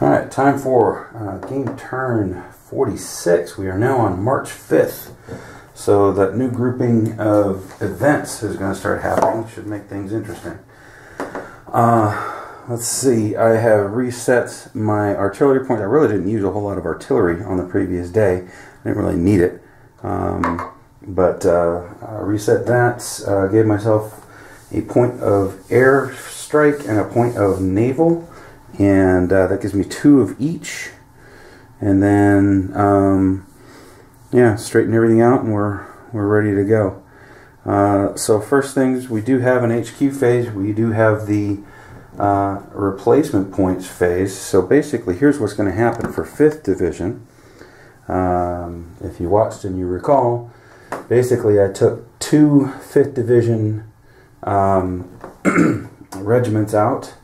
All right, time for uh, game turn 46. We are now on March 5th. So that new grouping of events is going to start happening. Should make things interesting. Uh, let's see. I have reset my artillery point. I really didn't use a whole lot of artillery on the previous day. I didn't really need it. Um, but uh, I reset that. Uh, gave myself a point of air strike and a point of naval and uh, that gives me two of each. And then um, yeah straighten everything out and we're we're ready to go. Uh, so first things we do have an HQ phase. We do have the uh, replacement points phase. So basically here's what's going to happen for 5th division. Um, if you watched and you recall basically I took two fifth division um, regiments out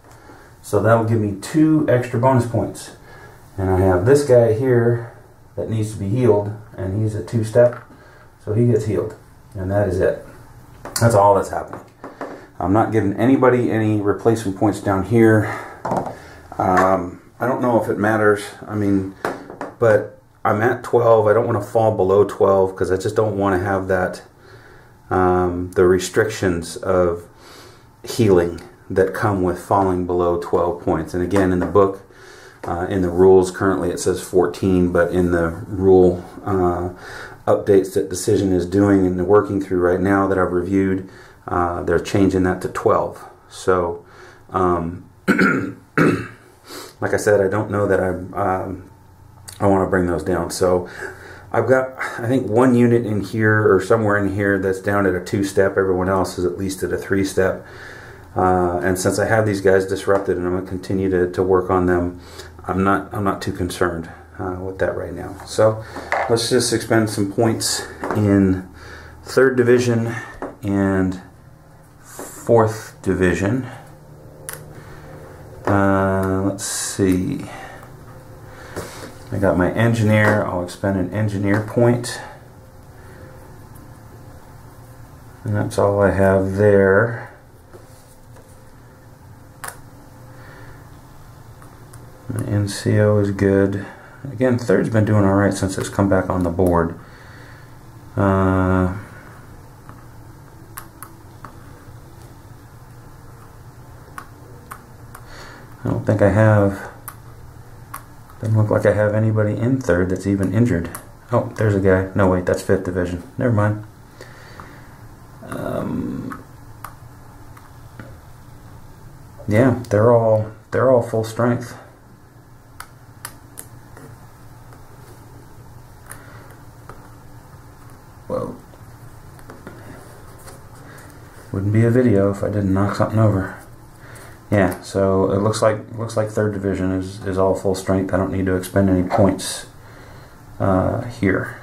so that will give me two extra bonus points. And I have this guy here that needs to be healed, and he's a two-step, so he gets healed. And that is it. That's all that's happening. I'm not giving anybody any replacement points down here. Um, I don't know if it matters. I mean, but I'm at 12. I don't want to fall below 12 because I just don't want to have that, um, the restrictions of healing that come with falling below 12 points. And again, in the book, uh, in the rules, currently it says 14, but in the rule uh, updates that Decision is doing and working through right now that I've reviewed, uh, they're changing that to 12. So, um, like I said, I don't know that I um, I want to bring those down. So. I've got, I think, one unit in here or somewhere in here that's down at a two-step. Everyone else is at least at a three-step. Uh, and since I have these guys disrupted and I'm going to continue to, to work on them, I'm not I'm not too concerned uh, with that right now. So let's just expend some points in third division and fourth division. Uh, let's see. I got my engineer. I'll expend an engineer point. And that's all I have there. NCO is good. Again, third's been doing alright since it's come back on the board. Uh, I don't think I have. Doesn't look like I have anybody in third that's even injured. Oh, there's a guy. No, wait, that's fifth division. Never mind. Um, yeah, they're all they're all full strength. Whoa. Wouldn't be a video if I didn't knock something over. Yeah, so it looks like looks like third division is, is all full strength. I don't need to expend any points uh, here.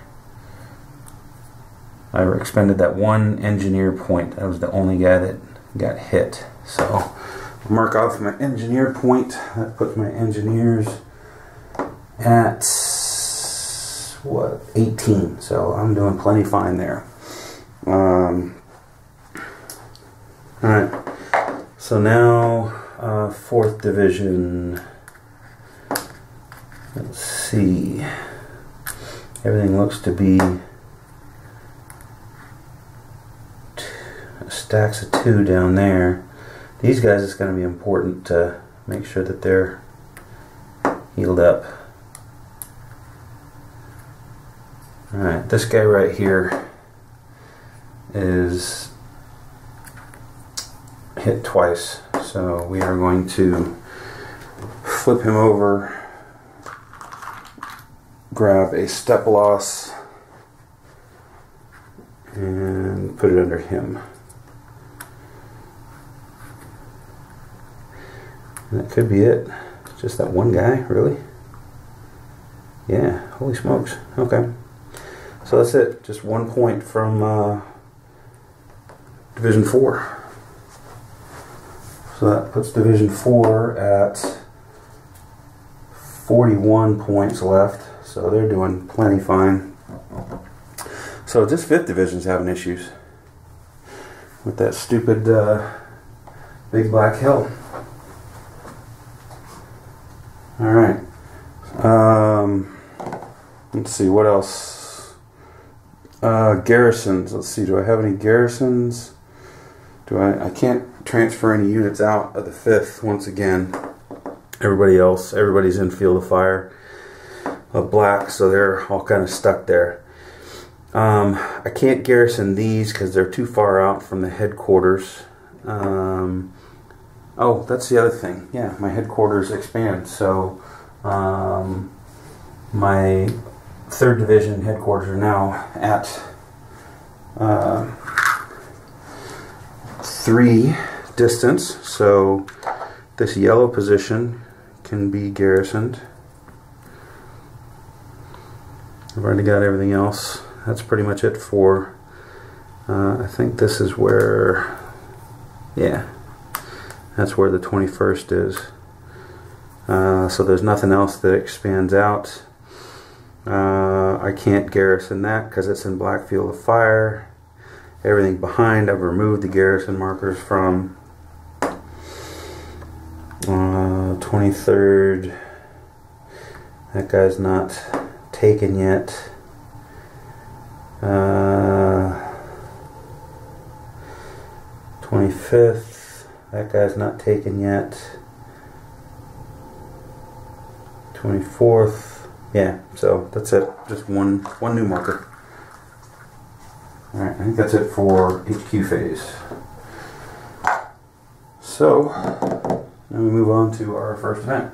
I expended that one engineer point. That was the only guy that got hit. So mark off my engineer point. That puts my engineers at what 18 so I'm doing plenty fine there. Um, all right so now uh, fourth division. Let's see. Everything looks to be stacks of two down there. These guys it's going to be important to make sure that they're healed up Alright, this guy right here is hit twice. So we are going to flip him over, grab a step loss, and put it under him. And that could be it. Just that one guy, really? Yeah, holy smokes. Okay. So that's it. Just one point from uh, Division 4. So that puts Division 4 at 41 points left. So they're doing plenty fine. So just 5th Division's having issues with that stupid uh, Big Black Hill. Alright. Um, let's see, what else? Uh, garrisons. Let's see, do I have any garrisons? Do I? I can't transfer any units out of the 5th once again. Everybody else, everybody's in field of fire of black, so they're all kind of stuck there. Um, I can't garrison these because they're too far out from the headquarters. Um, oh, that's the other thing. Yeah, my headquarters expand, so um, my third division headquarters now at uh, three distance. So this yellow position can be garrisoned. I've already got everything else. That's pretty much it for. Uh, I think this is where. Yeah, that's where the 21st is. Uh, so there's nothing else that expands out. Uh, I can't garrison that because it's in black field of fire. Everything behind I've removed the garrison markers from. 23rd. Uh, that guy's not taken yet. Uh, 25th. That guy's not taken yet. 24th. Yeah, so that's it. Just one one new marker. Alright, I think that's it for HQ phase. So, now we move on to our first event.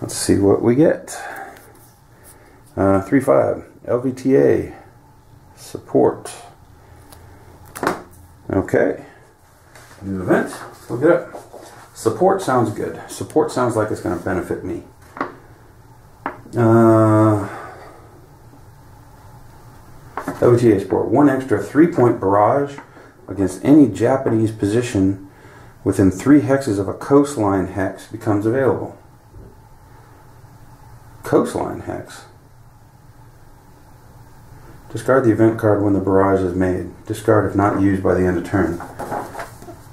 Let's see what we get. Uh, 3-5, LVTA, support. Okay, new event, look it up. Support sounds good. Support sounds like it's going to benefit me. Uh, LVTA support, one extra three-point barrage against any Japanese position within three hexes of a coastline hex becomes available. Coastline hex. Discard the event card when the barrage is made. Discard if not used by the end of turn.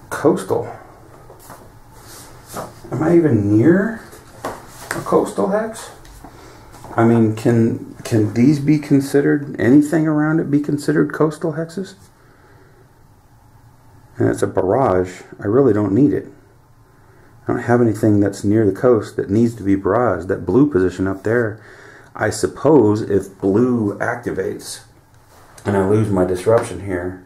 Coastal. Am I even near a coastal hex? I mean, can can these be considered anything around it be considered coastal hexes? and it's a barrage, I really don't need it. I don't have anything that's near the coast that needs to be barraged. That blue position up there, I suppose if blue activates and I lose my disruption here,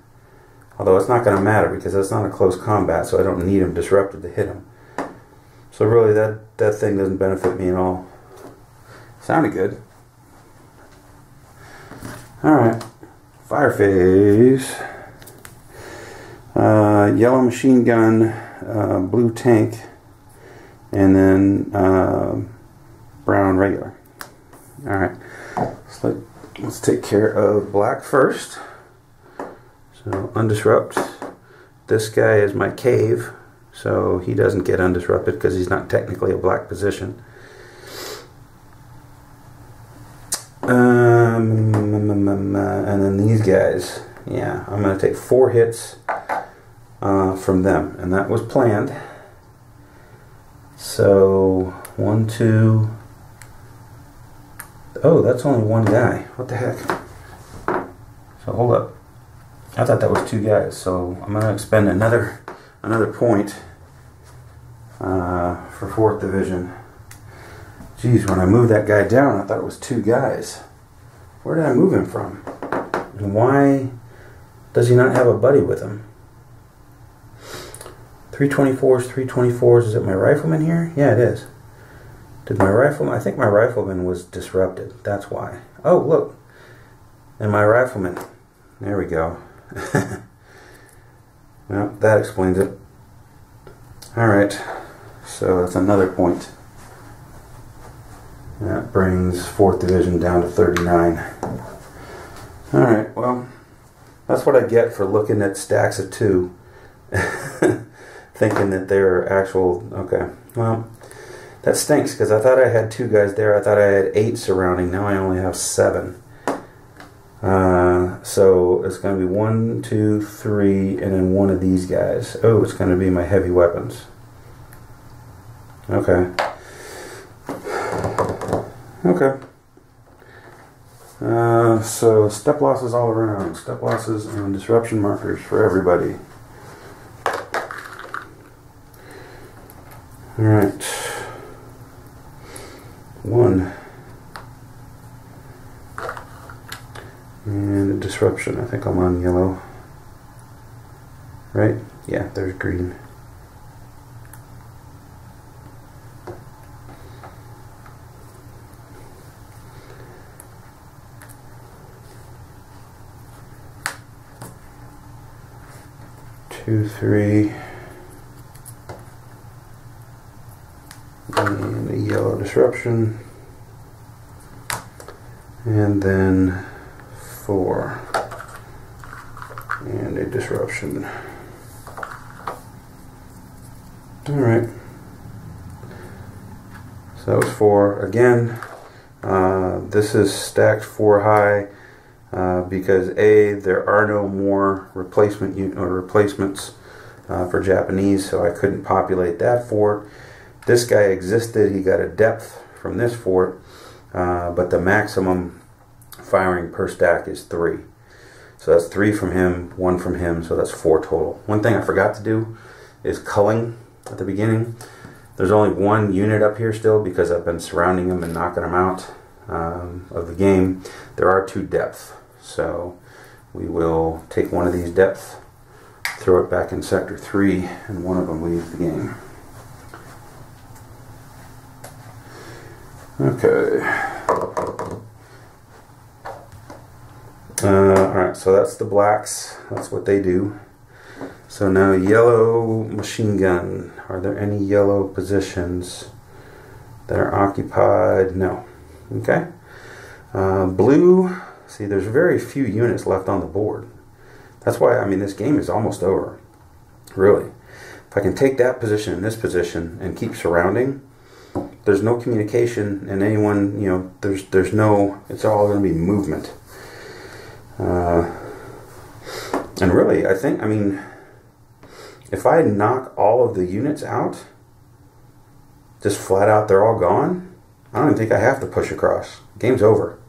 although it's not going to matter because that's not a close combat, so I don't need him disrupted to hit him. So really that, that thing doesn't benefit me at all. Sounded good. Alright, fire phase uh, yellow machine gun, uh, blue tank, and then uh, brown regular. All right, so let's take care of black first. So undisrupt. This guy is my cave, so he doesn't get undisrupted because he's not technically a black position. Um, and then these guys, yeah, I'm going to take four hits uh, from them, and that was planned. So, one, two. Oh, that's only one guy. What the heck? So, hold up. I thought that was two guys, so I'm going to expend another another point uh, for fourth division. Geez, when I moved that guy down, I thought it was two guys. Where did I move him from? And why does he not have a buddy with him? 324s, 324s. Is it my rifleman here? Yeah, it is. Did my rifleman? I think my rifleman was disrupted. That's why. Oh, look. And my rifleman. There we go. well, that explains it. Alright. So that's another point. That brings 4th Division down to 39. Alright, well, that's what I get for looking at stacks of two. thinking that they're actual. Okay, well, that stinks because I thought I had two guys there. I thought I had eight surrounding. Now I only have seven. Uh, so it's going to be one, two, three, and then one of these guys. Oh, it's going to be my heavy weapons. Okay. Okay. Uh, so step losses all around. Step losses and disruption markers for everybody. All right. One. And disruption. I think I'm on yellow. Right? Yeah, there's green. Two, three. And a yellow disruption. And then four. And a disruption. All right. So that was four. Again, uh, this is stacked four high because A, there are no more replacement or replacements uh, for Japanese, so I couldn't populate that fort. This guy existed. He got a depth from this fort, uh, but the maximum firing per stack is three. So that's three from him, one from him, so that's four total. One thing I forgot to do is culling at the beginning. There's only one unit up here still because I've been surrounding them and knocking them out um, of the game. There are two depth, so we will take one of these depth, throw it back in sector 3, and one of them leaves the game. Okay. Uh, Alright, so that's the blacks. That's what they do. So now yellow machine gun. Are there any yellow positions that are occupied? No. Okay. Uh, blue. See, there's very few units left on the board. That's why, I mean, this game is almost over. Really. If I can take that position and this position and keep surrounding, there's no communication and anyone, you know, there's there's no, it's all going to be movement. Uh, and really, I think, I mean, if I knock all of the units out, just flat out they're all gone, I don't even think I have to push across. Game's over.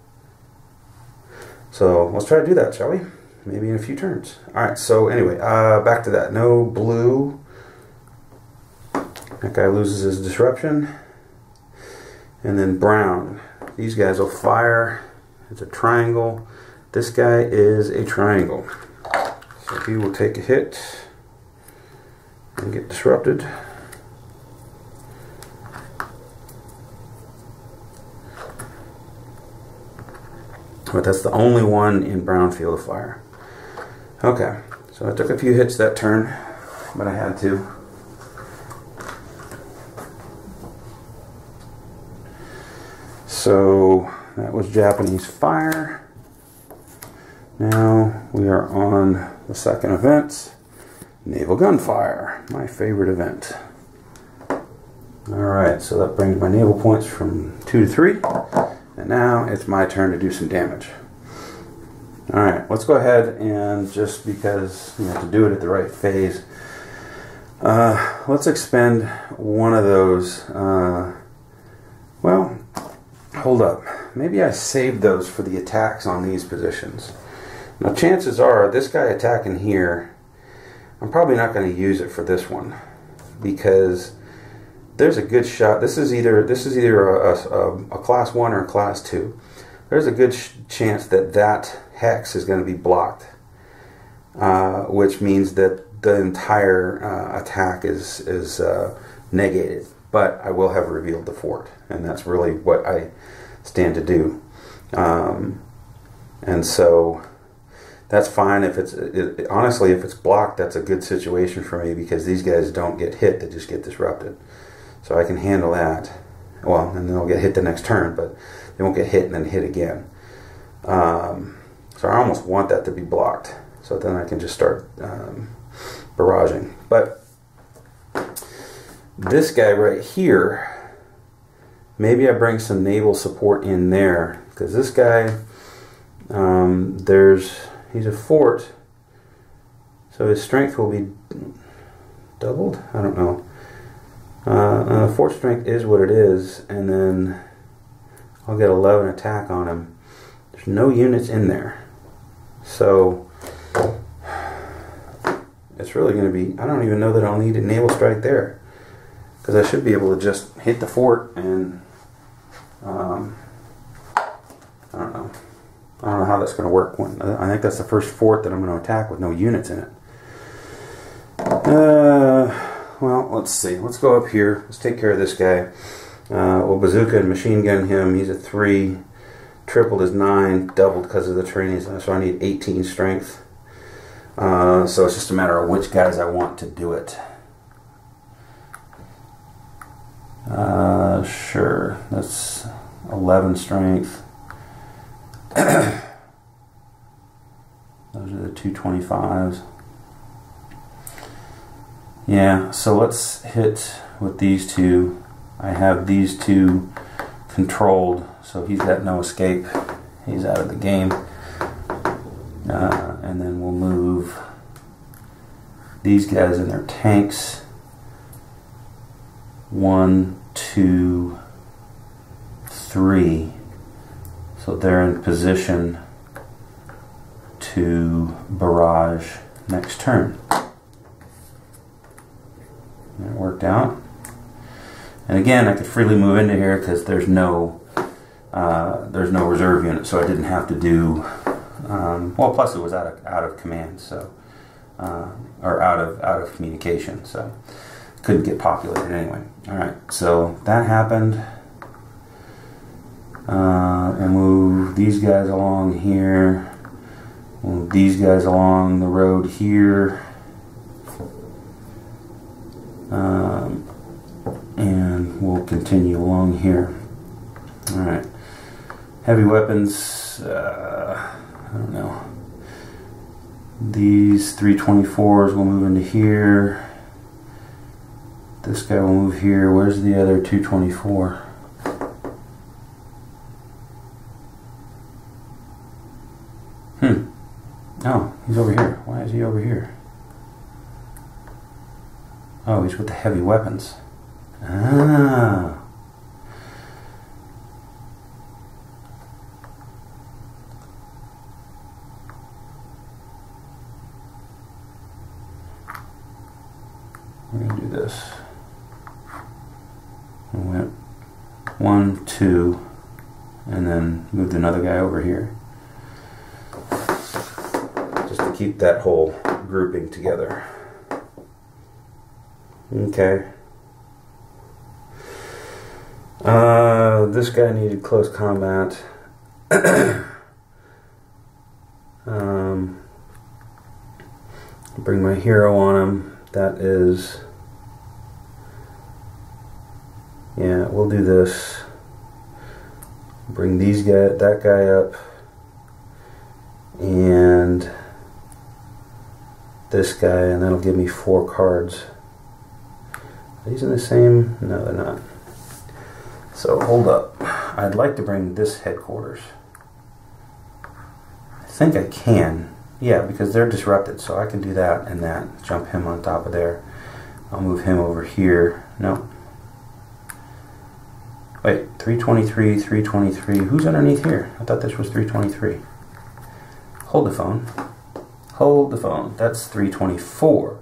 So let's try to do that, shall we? Maybe in a few turns. Alright, so anyway, uh, back to that. No blue. That guy loses his disruption. And then brown. These guys will fire. It's a triangle. This guy is a triangle. So he will take a hit and get disrupted. But that's the only one in brown field of fire. Okay, so I took a few hits that turn, but I had to. So that was Japanese fire. Now we are on the second event. Naval gunfire, my favorite event. Alright, so that brings my naval points from 2 to 3. And now it's my turn to do some damage. Alright, let's go ahead and just because you have to do it at the right phase, uh, let's expend one of those. Uh, well, hold up. Maybe I saved those for the attacks on these positions. Now, chances are this guy attacking here I'm probably not going to use it for this one because there's a good shot. This is either this is either a, a, a class one or a class two. There's a good chance that that hex is going to be blocked, uh, which means that the entire uh, attack is is uh, negated. But I will have revealed the fort, and that's really what I stand to do. Um, and so that's fine if it's it, honestly if it's blocked that's a good situation for me because these guys don't get hit they just get disrupted so I can handle that well and then they'll get hit the next turn but they won't get hit and then hit again um, so I almost want that to be blocked so then I can just start um, barraging but this guy right here maybe I bring some naval support in there because this guy um, there's He's a fort, so his strength will be doubled. I don't know. Uh, uh, fort strength is what it is, and then I'll get 11 attack on him. There's no units in there. So it's really going to be, I don't even know that I'll need a naval strike there. Because I should be able to just hit the fort and, um, I don't know. I don't know how that's going to work. When I think that's the first fort that I'm going to attack with no units in it. Uh, well, let's see. Let's go up here. Let's take care of this guy. Uh, well, bazooka and machine gun him. He's a three. Tripled is nine. Doubled because of the training. So I need 18 strength. Uh, so it's just a matter of which guys I want to do it. Uh, sure. That's 11 strength. Those are the 225s. Yeah, so let's hit with these two. I have these two controlled, so he's got no escape. He's out of the game. Uh, and then we'll move these guys in their tanks. One, two, three. So they're in position to barrage next turn. That worked out. And again, I could freely move into here because there's no uh, there's no reserve unit, so I didn't have to do. Um, well, plus it was out of out of command, so uh, or out of out of communication, so couldn't get populated anyway. All right, so that happened. Uh, and move these guys along here. Move these guys along the road here. Um, and we'll continue along here. All right. Heavy weapons, uh, I don't know. These 324s will move into here. This guy will move here. Where's the other 224? Hmm. Oh, he's over here. Why is he over here? Oh, he's with the heavy weapons. Ah. We're going to do this. We went one, two, and then moved another guy over here. Just to keep that whole grouping together. Okay. Uh, this guy needed close combat. um, bring my hero on him. That is. Yeah, we'll do this. Bring these guy, that guy up, and this guy, and that'll give me four cards. Are these in the same? No, they're not. So hold up. I'd like to bring this headquarters. I think I can. Yeah, because they're disrupted, so I can do that and that. Jump him on top of there. I'll move him over here. No. Wait, 323, 323. Who's underneath here? I thought this was 323. Hold the phone. Hold the phone. That's 324.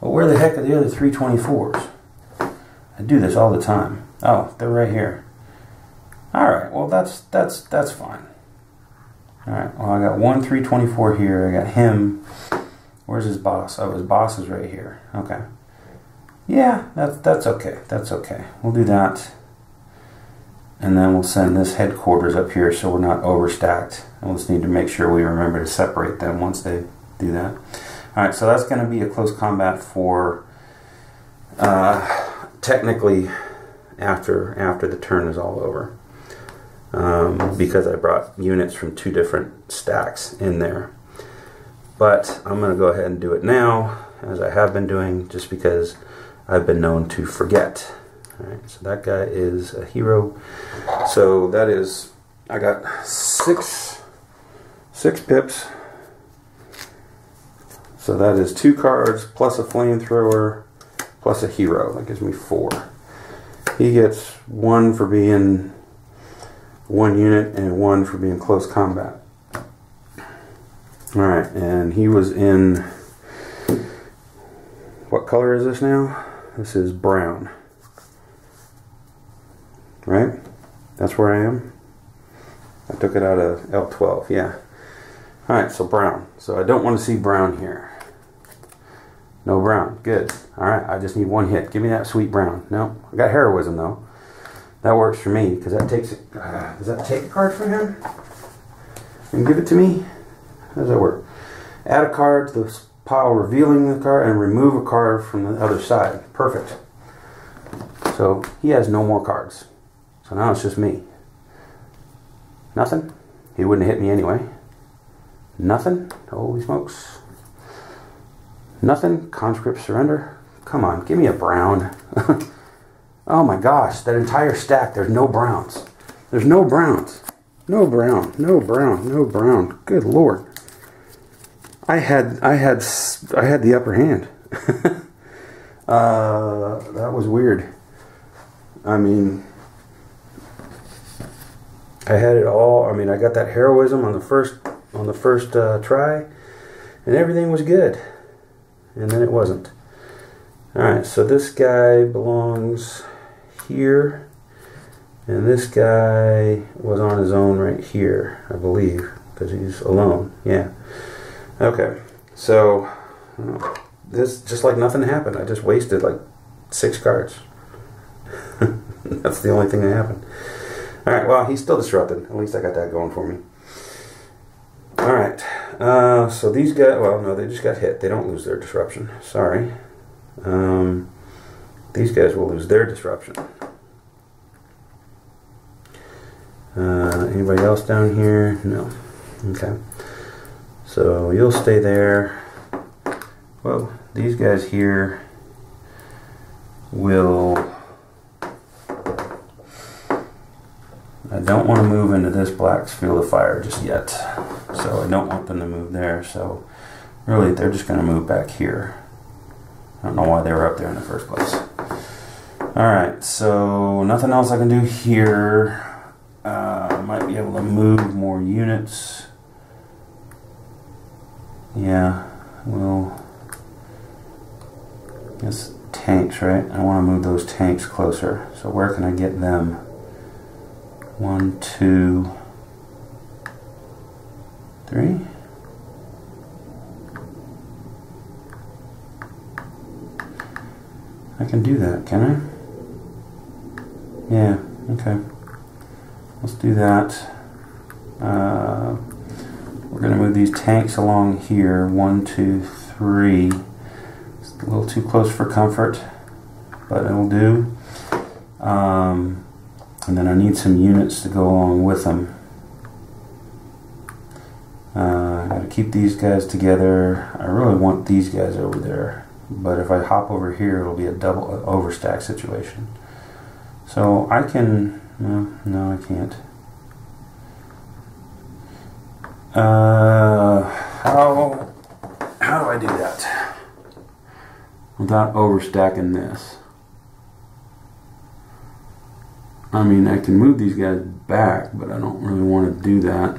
Well, where the heck are the other 324s? I do this all the time. Oh, they're right here. All right. Well, that's that's that's fine. All right. Well, I got one 324 here. I got him. Where's his boss? Oh, his boss is right here. Okay. Yeah, that's that's okay. That's okay. We'll do that. And then we'll send this headquarters up here so we're not overstacked. We'll just need to make sure we remember to separate them once they do that. All right, so that's going to be a close combat for uh, technically after after the turn is all over, um, because I brought units from two different stacks in there. But I'm going to go ahead and do it now, as I have been doing, just because I've been known to forget. All right, so that guy is a hero. So that is, I got six six pips so that is two cards plus a flamethrower plus a hero. That gives me four. He gets one for being one unit and one for being close combat. All right, and he was in. What color is this now? This is brown. Right? That's where I am. I took it out of L12, yeah. All right, so brown. So I don't want to see brown here. No brown. Good. All right, I just need one hit. Give me that sweet brown. No, I got heroism though. That works for me because that takes. Uh, does that take a card from him? And give it to me. How does that work? Add a card to the pile, revealing the card, and remove a card from the other side. Perfect. So he has no more cards. So now it's just me. Nothing. He wouldn't hit me anyway. Nothing. Holy smokes. Nothing. Conscript surrender. Come on, give me a brown. oh my gosh, that entire stack, there's no browns. There's no browns. No brown. No brown. No brown. Good lord. I had I had I had the upper hand. uh, that was weird. I mean, I had it all. I mean, I got that heroism on the first on the first uh, try, and everything was good, and then it wasn't. All right, so this guy belongs here, and this guy was on his own right here, I believe, because he's alone. Yeah. Okay, so this just like nothing happened. I just wasted like six cards. That's the only thing that happened. All right, well, he's still disrupted. At least I got that going for me. All right, uh, so these guys, well, no, they just got hit. They don't lose their disruption. Sorry. Um, these guys will lose their disruption. Uh, anybody else down here? No. Okay. So you'll stay there. Well, these guys here will... I don't want to move into this black's field of fire just yet. So I don't want them to move there. So really, they're just going to move back here. I don't know why they were up there in the first place. Alright, so nothing else I can do here. Uh, might be able to move more units. Yeah, well, it's tanks, right? I want to move those tanks closer. So where can I get them? One, two, three. I can do that, can I? Yeah, okay. Let's do that. Uh, we're going to move these tanks along here. One, two, three. It's a little too close for comfort, but it'll do. Um, and then I need some units to go along with them. Uh, I got to keep these guys together. I really want these guys over there, but if I hop over here, it'll be a double overstack situation. So I can. No, no, I can't. Uh, how how do I do that without overstacking this? I mean, I can move these guys back, but I don't really want to do that.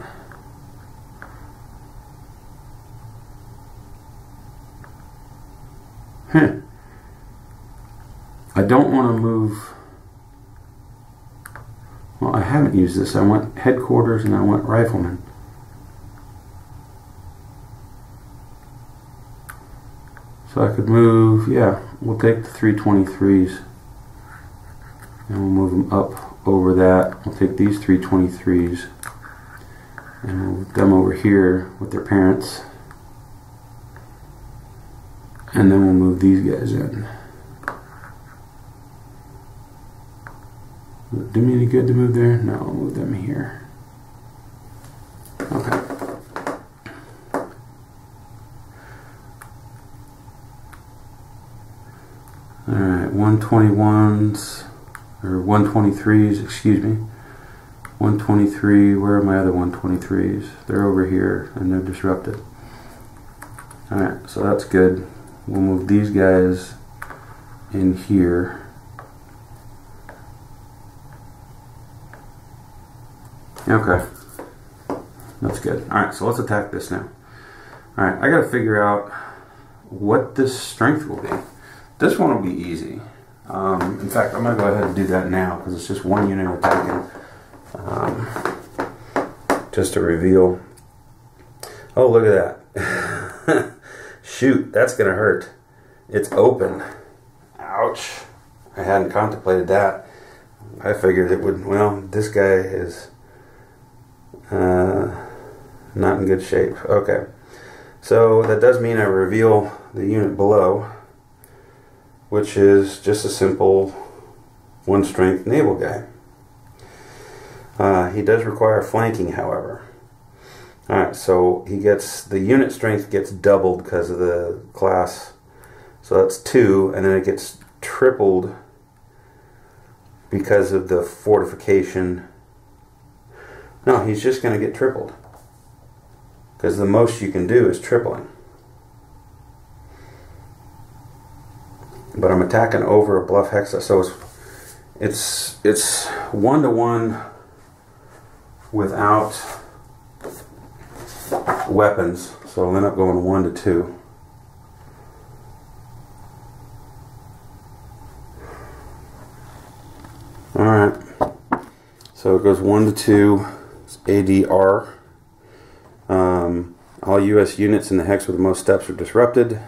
Huh. I don't want to move. Well, I haven't used this. I want headquarters and I want riflemen. So I could move, yeah, we'll take the 323s and we'll move them up over that. We'll take these 323s and we'll move them over here with their parents. And then we'll move these guys in. It do me any good to move there? No, I'll move them here. Okay. Alright, 121s, or 123s, excuse me. 123, where are my other 123s? They're over here and they're disrupted. Alright, so that's good. We'll move these guys in here. Okay. That's good. Alright, so let's attack this now. Alright, I gotta figure out what this strength will be. This one will be easy. Um, in fact, I'm gonna go ahead and do that now because it's just one unit attacking. Um, just to reveal. Oh, look at that. Shoot, that's gonna hurt. It's open. Ouch. I hadn't contemplated that. I figured it would, well, this guy is uh, not in good shape. Okay. So that does mean I reveal the unit below, which is just a simple one strength naval guy. Uh, he does require flanking, however. Alright, so he gets the unit strength gets doubled because of the class. So that's two, and then it gets tripled because of the fortification. No, he's just going to get tripled. Because the most you can do is tripling. But I'm attacking over a bluff hexa, so it's it's it's one to one without weapons, so I'll end up going one to two. Alright, so it goes one to two, it's ADR. Um, all U.S. units in the hex with the most steps are disrupted.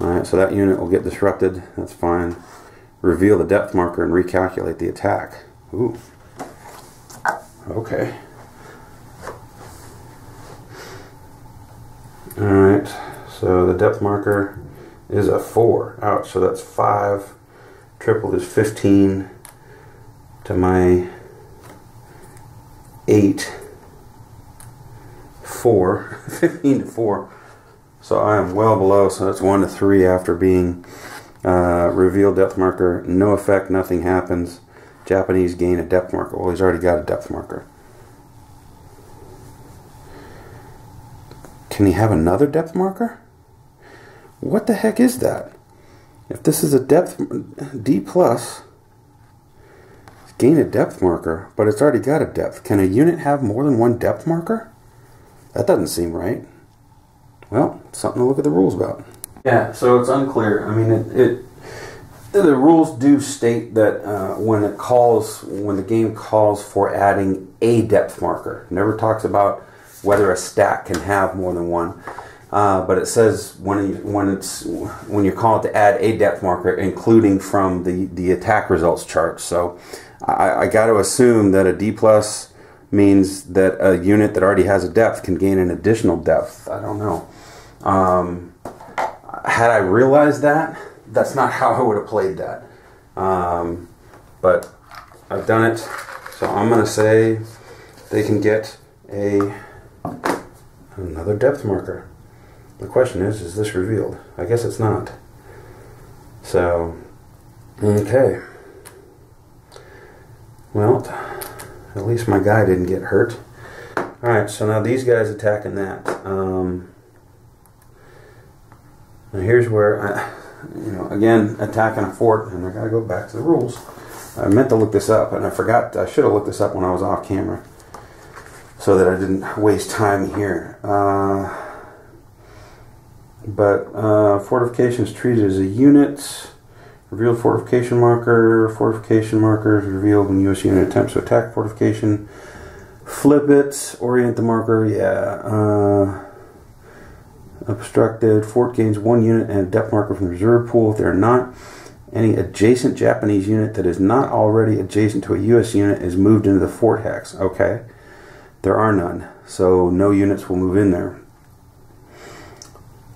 Alright, so that unit will get disrupted, that's fine. Reveal the depth marker and recalculate the attack. Ooh. Okay. Alright, so the depth marker is a 4. Ouch, so that's 5. Tripled is 15 to my 8. 4. 15 to 4. So I am well below, so that's 1 to 3 after being uh, revealed depth marker. No effect, nothing happens. Japanese gain a depth marker. Well, he's already got a depth marker. Can he have another depth marker? What the heck is that? If this is a depth D plus, gain a depth marker, but it's already got a depth. Can a unit have more than one depth marker? That doesn't seem right. Well, something to look at the rules about. Yeah, so it's unclear. I mean, it, it the rules do state that uh, when it calls, when the game calls for adding a depth marker, never talks about whether a stack can have more than one. Uh, but it says when you, when it's when you call it to add a depth marker, including from the the attack results chart. So I, I got to assume that a D plus means that a unit that already has a depth can gain an additional depth. I don't know. Um, had I realized that, that's not how I would have played that. Um, but I've done it, so I'm gonna say they can get a Another depth marker. The question is, is this revealed? I guess it's not. So, okay. Well, at least my guy didn't get hurt. Alright, so now these guys attacking that. Um, now here's where, I, you know, again, attacking a fort, and I gotta go back to the rules. I meant to look this up, and I forgot, I should have looked this up when I was off camera so that I didn't waste time here. Uh, but uh, fortification is treated as a unit. Revealed fortification marker. Fortification markers revealed when U.S. unit attempts to attack fortification. Flip it. Orient the marker. Yeah. Uh, obstructed. Fort gains one unit and a depth marker from the reserve pool. If they're not, any adjacent Japanese unit that is not already adjacent to a U.S. unit is moved into the fort hex. Okay. There are none, so no units will move in there.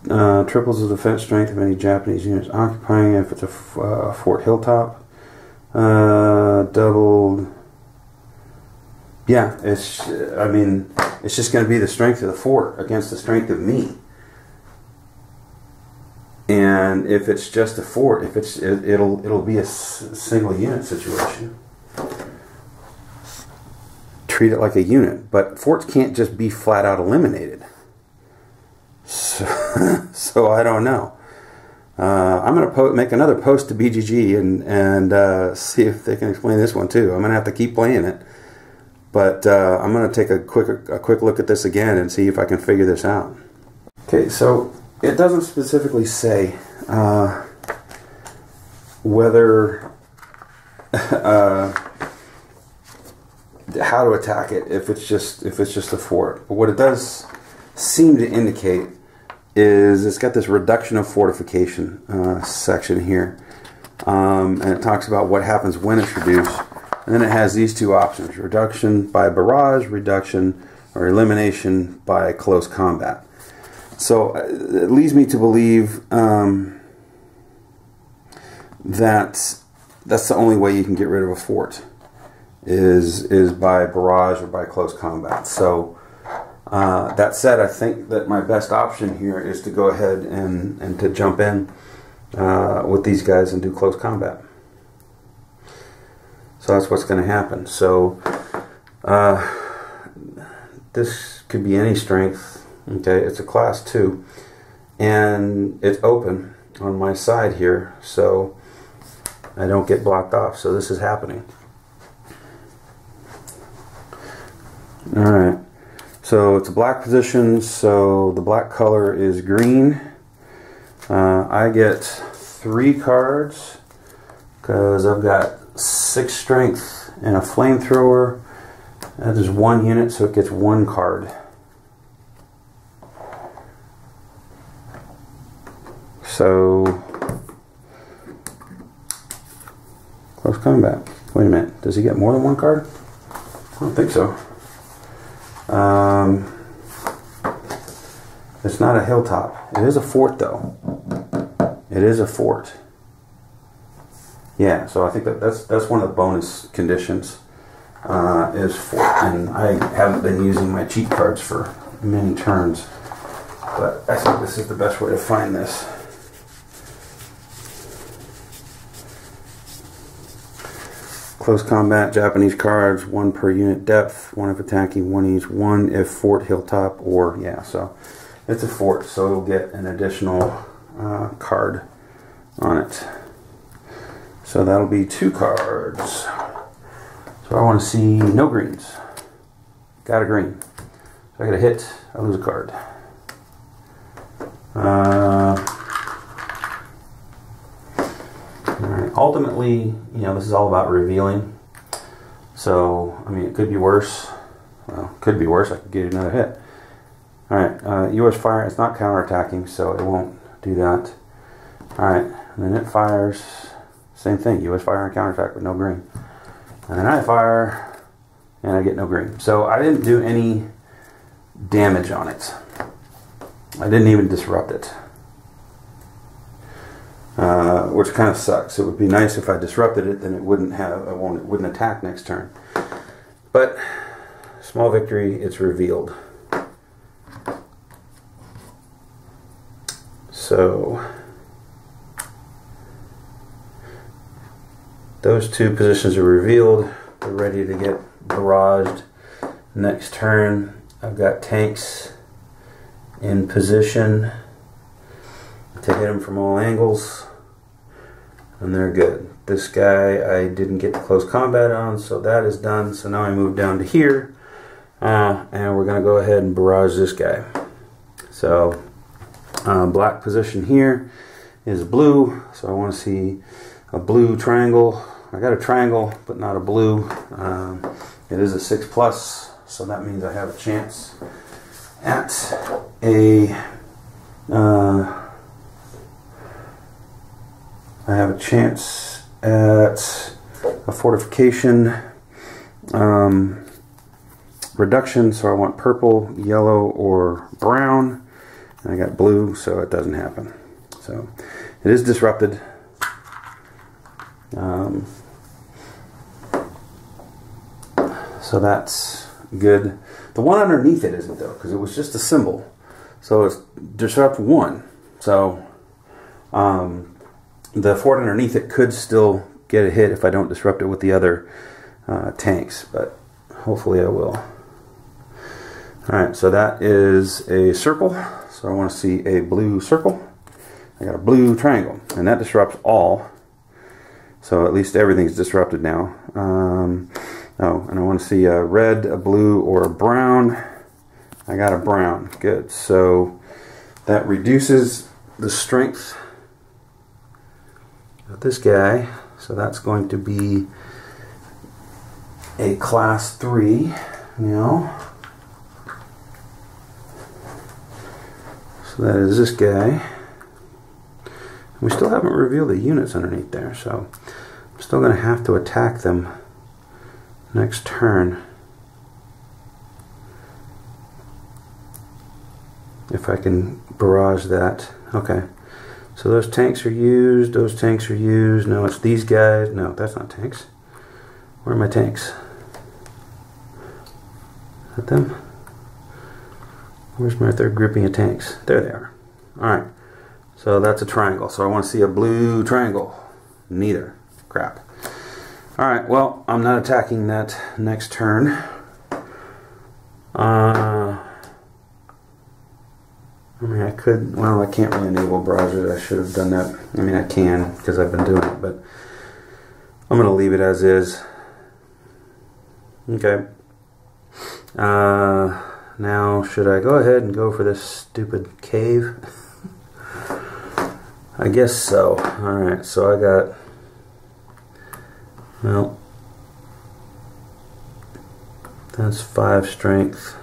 Uh, triples the defense strength of any Japanese units occupying if it's a uh, Fort Hilltop. Uh, doubled. Yeah, it's. I mean, it's just going to be the strength of the fort against the strength of me. And if it's just a fort, if it's it, will it'll be a single unit situation treat it like a unit. But forts can't just be flat out eliminated. So, so I don't know. Uh, I'm going to make another post to BGG and and uh, see if they can explain this one too. I'm going to have to keep playing it. But uh, I'm going to take a quick a quick look at this again and see if I can figure this out. Okay, so it doesn't specifically say uh, whether uh, how to attack it if it's just if it's just a fort. But what it does seem to indicate is it's got this reduction of fortification uh, section here, um, and it talks about what happens when it's reduced. And then it has these two options: reduction by barrage, reduction or elimination by close combat. So uh, it leads me to believe um, that that's the only way you can get rid of a fort is is by barrage or by close combat. So uh, that said, I think that my best option here is to go ahead and, and to jump in uh, with these guys and do close combat. So that's what's going to happen. So uh, this could be any strength. Okay, it's a class two, and it's open on my side here, so I don't get blocked off. So this is happening. All right. So it's a black position, so the black color is green. Uh, I get three cards because I've got six strength and a flamethrower. That is one unit, so it gets one card. So, close combat. Wait a minute, does he get more than one card? I don't think so. Um, it's not a hilltop. It is a fort, though. It is a fort. Yeah, so I think that that's that's one of the bonus conditions uh, is fort, and I haven't been using my cheat cards for many turns, but I think this is the best way to find this. Close combat, Japanese cards, one per unit depth, one if attacking, one each, one if fort, hilltop, or, yeah, so it's a fort, so it'll get an additional uh, card on it. So that'll be two cards. So I want to see no greens. Got a green. So I get a hit, I lose a card. Uh, ultimately, you know, this is all about revealing. So, I mean, it could be worse. Well, could be worse. I could get another hit. All right, uh, U.S. fire. It's not counterattacking, so it won't do that. All right, and then it fires. Same thing. U.S. fire and counterattack with no green. And then I fire, and I get no green. So I didn't do any damage on it. I didn't even disrupt it uh, which kind of sucks. It would be nice if I disrupted it, then it wouldn't have, it, won't, it wouldn't attack next turn. But small victory, it's revealed. So those two positions are revealed. They're ready to get barraged next turn. I've got tanks in position to hit them from all angles and they're good. This guy I didn't get the close combat on, so that is done. So now I move down to here, uh, and we're going to go ahead and barrage this guy. So uh, black position here is blue, so I want to see a blue triangle. I got a triangle, but not a blue. Um, it is a 6 plus, so that means I have a chance at a uh, I have a chance at a fortification um, reduction, so I want purple, yellow, or brown. And I got blue, so it doesn't happen. So it is disrupted. Um, so that's good. The one underneath it isn't though, because it was just a symbol. So it's disrupt one. So um, the fort underneath it could still get a hit if I don't disrupt it with the other uh, tanks, but hopefully I will. Alright, so that is a circle. So I want to see a blue circle. I got a blue triangle, and that disrupts all. So at least everything's disrupted now. Um, Oh, and I want to see a red, a blue, or a brown. I got a brown. Good. So that reduces the strength of this guy. So that's going to be a class 3 now. So that is this guy. We still haven't revealed the units underneath there, so I'm still going to have to attack them next turn. If I can barrage that. Okay. So those tanks are used, those tanks are used. No, it's these guys. No, that's not tanks. Where are my tanks? At them? Where's my third grouping of tanks? There they are. Alright. So that's a triangle. So I want to see a blue triangle. Neither. Crap. Alright, well, I'm not attacking that next turn. Uh, I mean, I could, well, I can't really enable browsers. I should have done that. I mean, I can because I've been doing it, but I'm going to leave it as is. Okay. Uh, now, should I go ahead and go for this stupid cave? I guess so. Alright, so I got, well, that's five strength.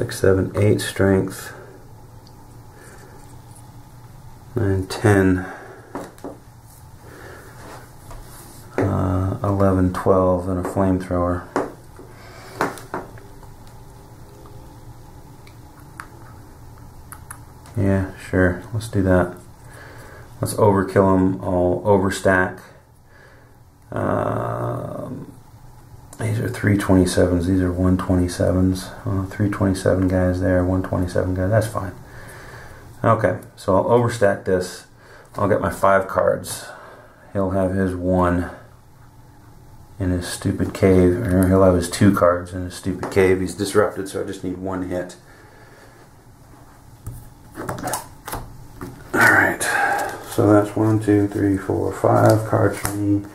Six, seven, eight strength. Nine, ten. 11, 12, and a flamethrower. Yeah, sure. Let's do that. Let's overkill them. I'll overstack. Um, these are 327s. These are 127s. Uh, 327 guys there, 127 guys. That's fine. Okay, so I'll overstack this. I'll get my five cards. He'll have his one in his stupid cave. Or he'll have his two cards in his stupid cave. He's disrupted, so I just need one hit. Alright. So that's one, two, three, four, five cards for me.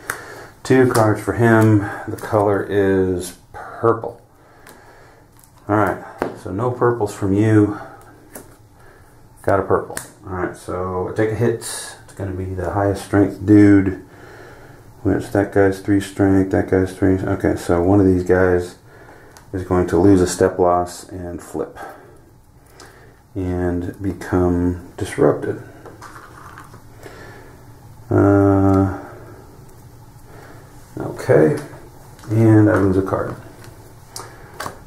Two cards for him. The color is purple. Alright. So no purples from you. Got a purple. Alright, so I take a hit. It's going to be the highest strength dude. Which that guy's three strength, that guy's three. Okay, so one of these guys is going to lose a step loss and flip and become disrupted. Uh, okay, and I lose a card.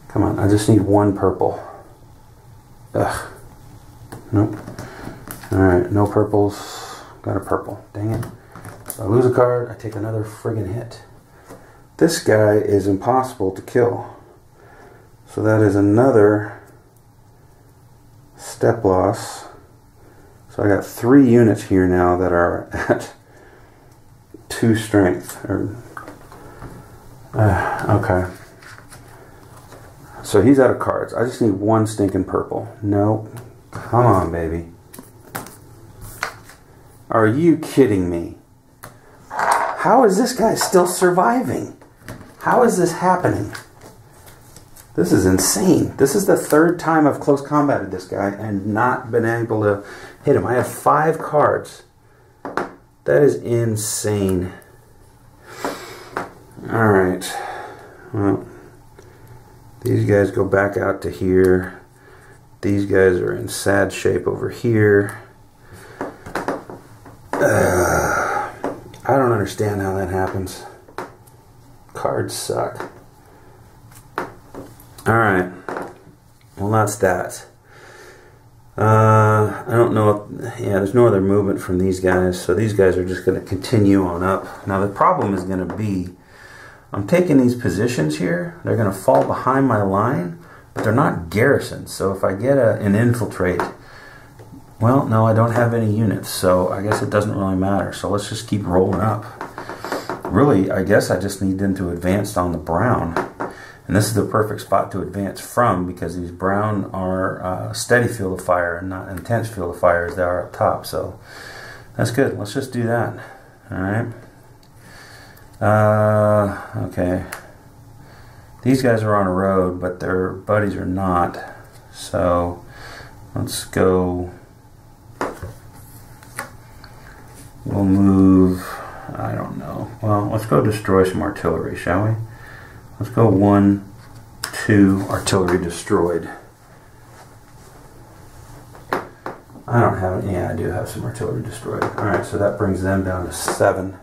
Come on, I just need one purple. Ugh. Nope. Alright, no purples. Got a purple. Dang it. So I lose a card, I take another friggin' hit. This guy is impossible to kill. So that is another step loss. So I got three units here now that are at two strength. Or, uh, okay. So he's out of cards. I just need one stinking purple. Nope. Come on, baby. Are you kidding me? How is this guy still surviving? How is this happening? This is insane. This is the third time I've close combated this guy and not been able to hit him. I have five cards. That is insane. Alright. Well, these guys go back out to here. These guys are in sad shape over here. Uh, I don't understand how that happens. Cards suck. Alright. Well, that's that. Uh, I don't know if, yeah, there's no other movement from these guys, so these guys are just going to continue on up. Now, the problem is going to be, I'm taking these positions here, they're going to fall behind my line, but they're not garrisons, so if I get a, an infiltrate, well, no, I don't have any units, so I guess it doesn't really matter. So let's just keep rolling up. Really, I guess I just need them to advance on the brown. And this is the perfect spot to advance from because these brown are uh, steady field of fire and not intense field of fire as they are up top. So that's good. Let's just do that. All right. Uh, okay. These guys are on a road, but their buddies are not. So let's go. We'll move. I don't know. Well, let's go destroy some artillery, shall we? Let's go one, two, artillery destroyed. I don't have. Yeah, I do have some artillery destroyed. All right, so that brings them down to seven.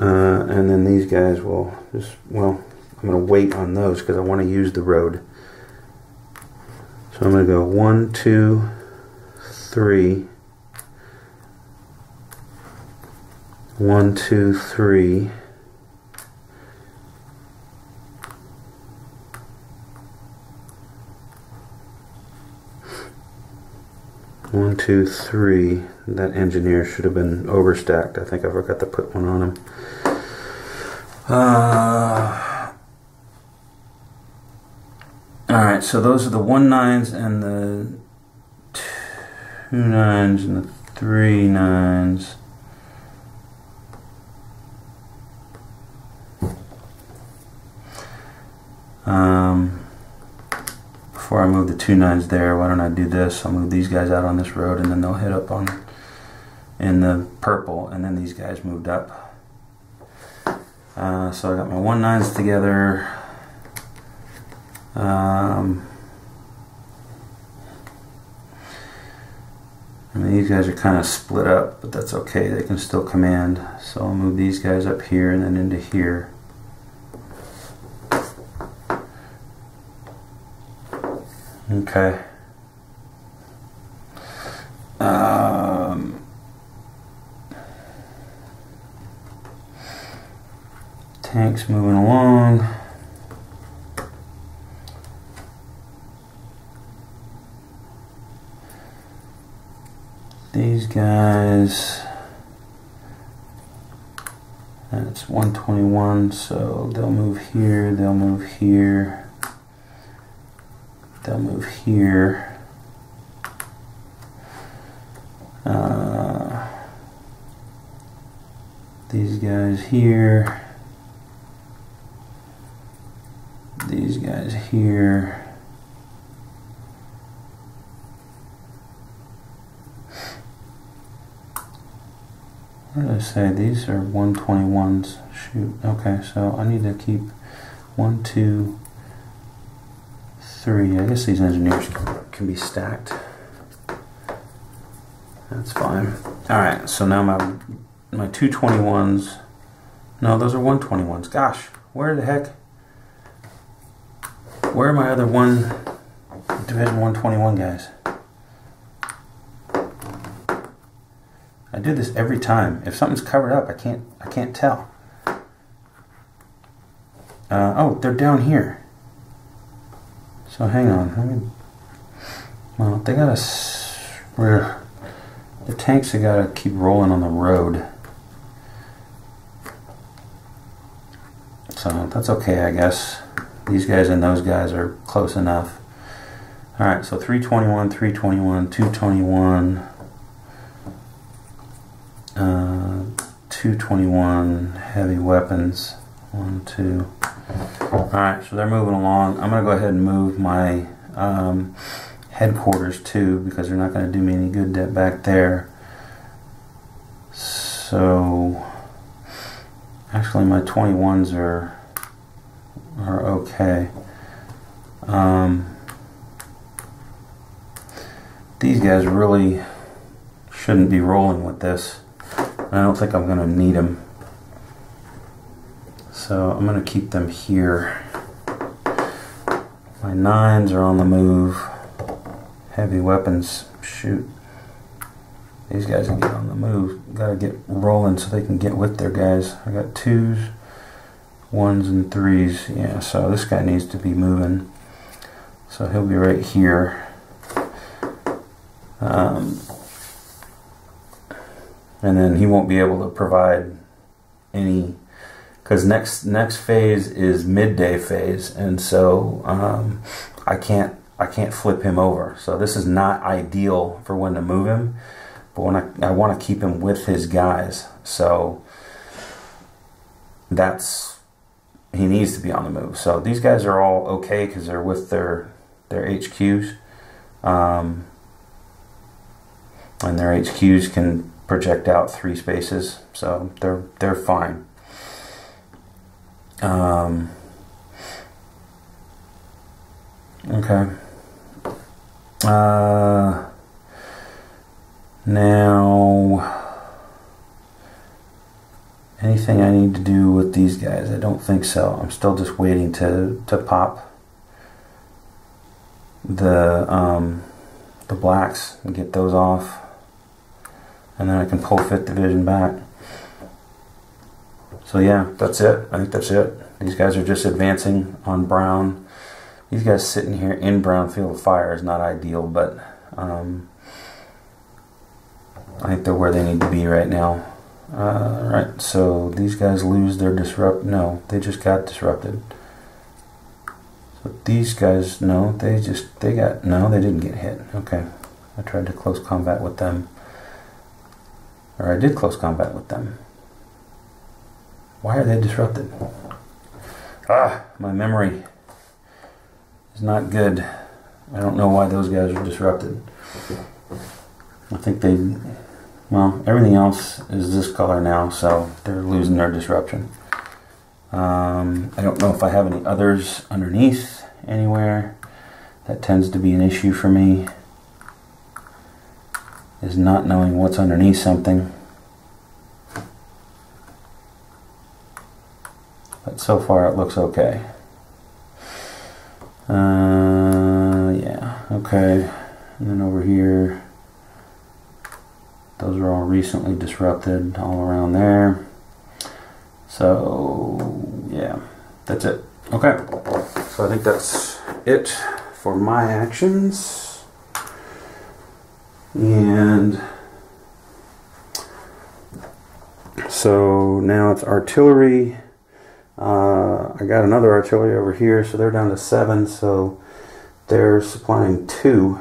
Uh, and then these guys will just, well, I'm going to wait on those because I want to use the road. So I'm going to go one, two, three. One, two, three. One, two, three. That engineer should have been overstacked. I think I forgot to put one on him. Uh, all right, so those are the one nines and the two nines and the three nines. Um, before I move the two nines there, why don't I do this? I'll move these guys out on this road and then they'll hit up on in the purple and then these guys moved up. Uh, so I got my one nines together. Um, I mean, these guys are kind of split up, but that's okay. They can still command. So I'll move these guys up here and then into here. Okay. Um, tanks moving along. These guys, that's 121, so they'll move here, they'll move here. They'll move here. Uh, these guys here. These guys here. What did I say? These are 121s. Shoot. Okay, so I need to keep one, two, three. I guess these engineers can be stacked. That's fine. All right, so now my my 221s. No, those are 121s. Gosh, where the heck? Where are my other one Division 121 guys? I do this every time. If something's covered up, I can't I can't tell. Uh, oh, they're down here. So hang on. Let me, well, they gotta. Where the tanks have got to keep rolling on the road. So that's okay, I guess. These guys and those guys are close enough. All right, so 321, 321, 221, 221 heavy weapons. One, two. Alright, so they're moving along. I'm going to go ahead and move my um, headquarters too because they're not going to do me any good back there. So, actually my 21s are, are okay. Um, these guys really shouldn't be rolling with this. I don't think I'm going to need them. So I'm going to keep them here. My nines are on the move. Heavy weapons, shoot. These guys can get on the move. Got to get rolling so they can get with their guys. I got twos, ones, and threes. Yeah, so this guy needs to be moving. So he'll be right here. Um, and then he won't be able to provide any because next next phase is midday phase, and so um, I can't I can't flip him over. So this is not ideal for when to move him, but when I I want to keep him with his guys, so that's he needs to be on the move. So these guys are all okay because they're with their their HQs, um, and their HQs can project out three spaces, so they're they're fine. Um, okay. Uh, now, anything I need to do with these guys? I don't think so. I'm still just waiting to, to pop the um, the blacks and get those off, and then I can pull fifth division back. So yeah, that's it. I think that's it. These guys are just advancing on Brown. These guys sitting here in Brown Field of Fire is not ideal, but um, I think they're where they need to be right now. Uh, right, so these guys lose their disrupt. No, they just got disrupted. So these guys, no, they just they got no, they didn't get hit. Okay, I tried to close combat with them, or I did close combat with them. Why are they disrupted? Ah, my memory is not good. I don't know why those guys are disrupted. I think they, well, everything else is this color now, so they're losing their disruption. Um, I don't know if I have any others underneath anywhere. That tends to be an issue for me, is not knowing what's underneath something. But so far it looks okay. Uh, yeah, okay. And then over here, those are all recently disrupted all around there. So, yeah, that's it. Okay, so I think that's it for my actions. And so now it's artillery. Uh, I got another artillery over here, so they're down to seven, so they're supplying two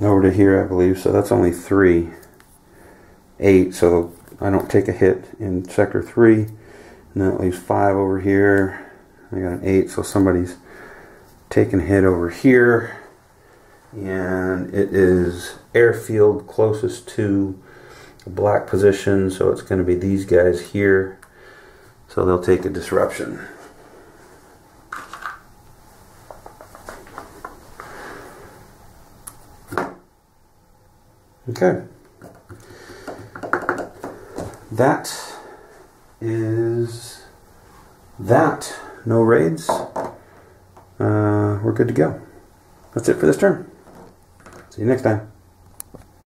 over to here, I believe, so that's only three. Eight, so I don't take a hit in sector three, and then it leaves five over here. I got an eight, so somebody's taking a hit over here, and it is airfield closest to black position, so it's going to be these guys here. So they'll take a disruption. Okay. That is that. No raids. Uh, we're good to go. That's it for this turn. See you next time.